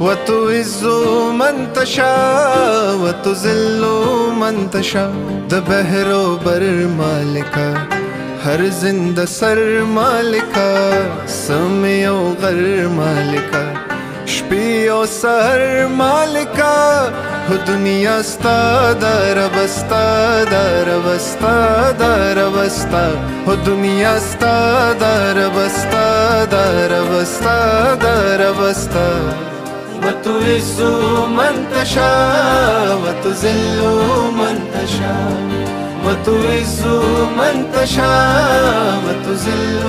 وتعز من تشاء وتذل من تشاء د بحر و بر مالکا هر زند سر مالکا سمع او غر مالکا شپې او سحر مالکا هو دنیا ستا در وستا در وستا در وستا هو دنیا ستا در وستا در وستا در وستا तु सोमन्तशा जल्लो मन्तशा वतु وتو زلو